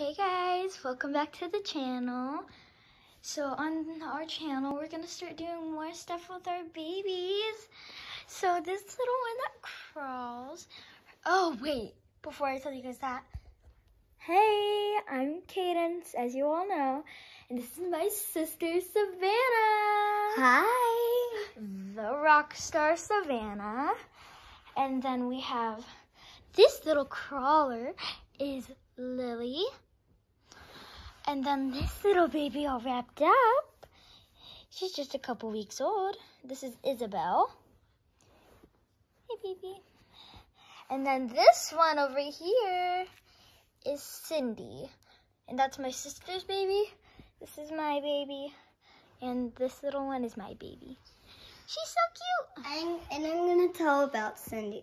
Hey guys, welcome back to the channel. So on our channel, we're gonna start doing more stuff with our babies. So this little one that crawls. Oh wait, before I tell you guys that. Hey, I'm Cadence, as you all know, and this is my sister Savannah. Hi. The rock star Savannah. And then we have this little crawler is Lily. And then this little baby all wrapped up. She's just a couple weeks old. This is Isabel. Hey, baby. And then this one over here is Cindy. And that's my sister's baby. This is my baby. And this little one is my baby. She's so cute. I'm, and I'm going to tell about Cindy.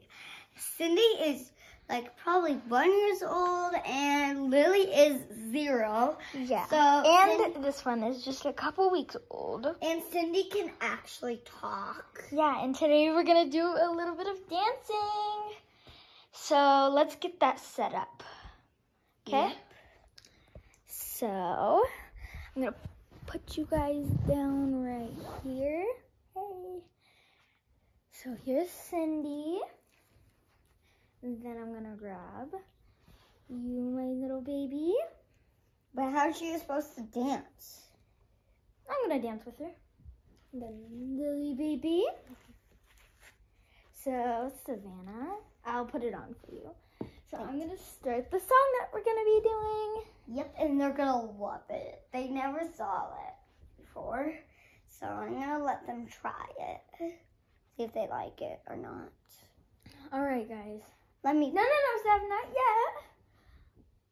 Cindy is like probably one years old and Lily is zero. Yeah. So and Cin- this one is just a couple weeks old. and Cindy can actually talk. Yeah, and today we're gonna do a little bit of dancing. So let's get that set up. Okay? Yep. So I'm gonna put you guys down right here. Hey. So here's Cindy. And then I'm gonna grab you, my little baby. But how's she supposed to dance? I'm gonna dance with her. The Lily baby. So Savannah, I'll put it on for you. So I'm gonna start the song that we're gonna be doing. Yep, and they're going to love it. They never saw it before. So I'm to let them try it. See if they like it or not. All right, guys. Let me No, no, no, Sav, not yet.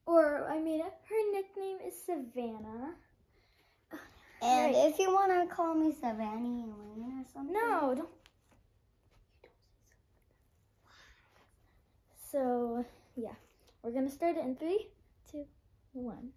Or I mean, her nickname is Savannah. And Right. if you want to call me Savannah Elaine or something. No, don't. So yeah, we're gonna start it in three, two, one.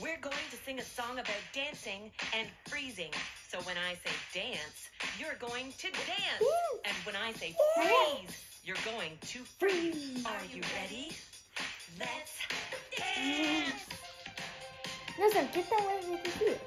We're going to sing a song about dancing and freezing. So when I say dance, you're going to dance. And when I say freeze, you're going to freeze. Are you ready? Let's dance. No, get that way we can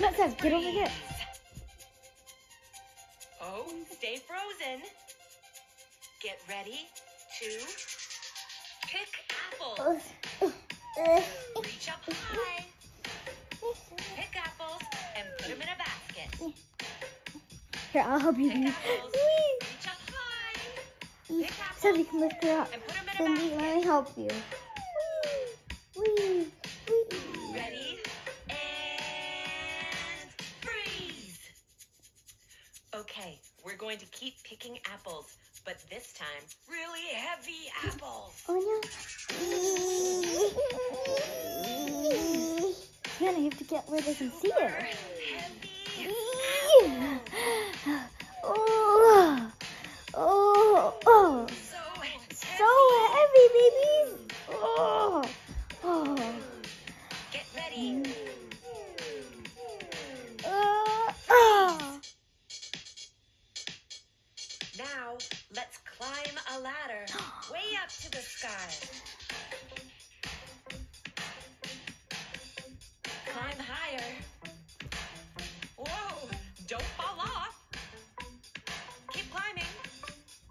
No, Sav, get over here. Oh, stay frozen. Get ready to pick apples. Reach up high. Pick apples and put them in a basket. Here, I'll help you. Pick apples. Reach up high. Pick Sav, you apples can lift her up. and put them in a Cindy, let me help you. We're going to keep picking apples, but this time, really heavy apples. Oh no. Savannah, you have to get where they can see Super the sky. Climb higher. Whoa, don't fall off. Keep climbing.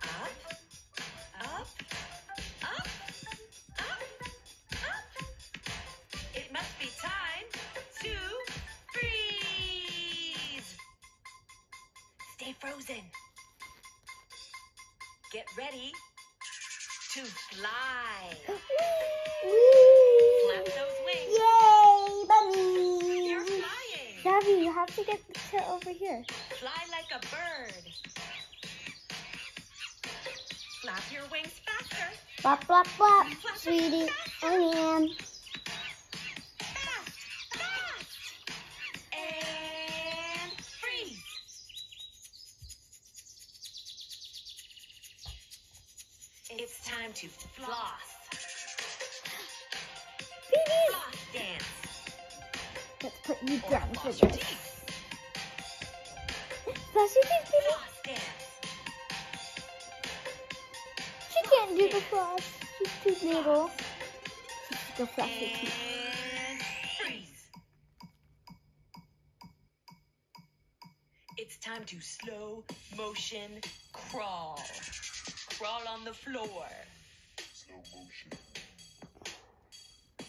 Up, up, up, up, up. It must be time to freeze. Stay frozen. Get ready to fly. Flap those wings. Yay, bunny. You're flying. Savvy, you have to get to over here. Fly like a bird. Flap your wings faster. Flap, flap, flap, sweetie. I am. Time to floss. Baby, Floss dance. let's put you Or down for this. Floss your teeth, baby. Floss dance. She can't do the floss. She's too little. She's go floss her teeth. It's time to slow motion crawl. Crawl on the floor.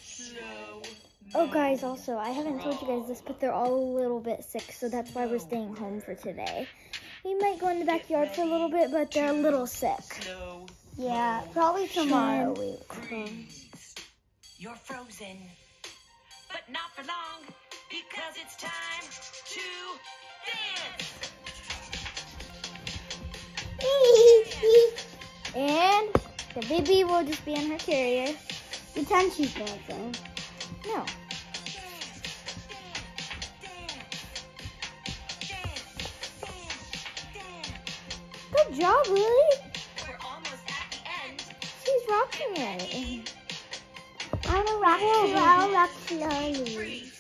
Slow. motion Oh, guys, also, I haven't told you guys this, but they're all a little bit sick, so that's why we're staying home for today. We might go in the backyard for a little bit, but they're a little sick. Yeah, probably tomorrow. And- We Freeze. You're frozen. But not for long, because it's time to dance. And the baby will just be in her carrier. Pretend she's dancing. No. Good job, Lily. We're almost at the end. She's rocking it. I want to rock Yeah, too. I'll rock slowly.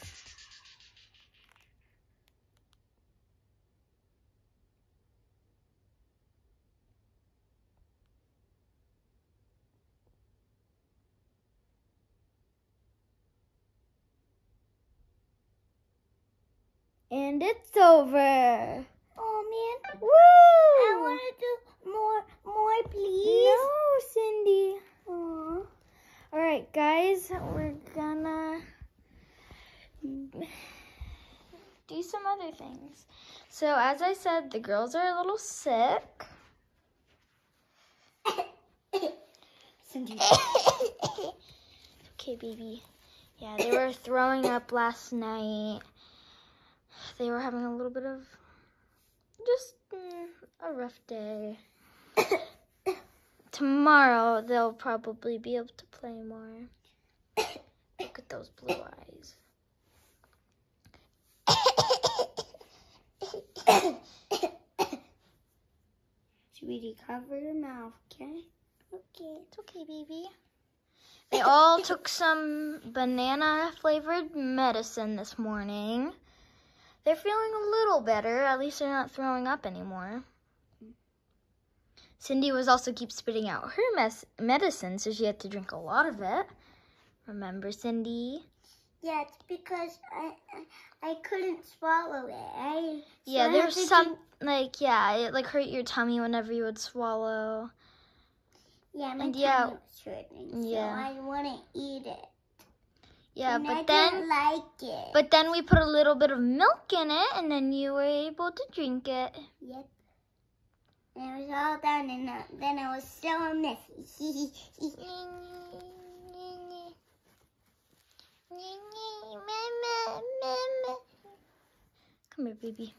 And it's over. Oh man, Woo! I want to do more, more, please. No, Cindy. Aw. All right, guys, we're gonna do some other things. So, as I said, the girls are a little sick. Cindy. okay, baby. Yeah, they were throwing up last night. They were having a little bit of just mm, a rough day. Tomorrow they'll probably be able to play more. Look at those blue eyes. Sweetie, cover your mouth, okay? Okay. It's okay, baby. They all took some banana flavored medicine this morning. They're feeling a little better. At least they're not throwing up anymore. Cindy was also keep spitting out her mes- medicine, so she had to drink a lot of it. Remember, Cindy? Yeah, it's because I I, couldn't swallow it. I, so Yeah, there's some like yeah, it like hurt your tummy whenever you would swallow. Yeah, my And tummy yeah, was hurting, yeah. I wouldn't eat it. Yeah, and I but then didn't like it. but then we put a little bit of milk in it, and then you were able to drink it. Yep. And it was all done, and uh, then I was so messy. Come here, baby.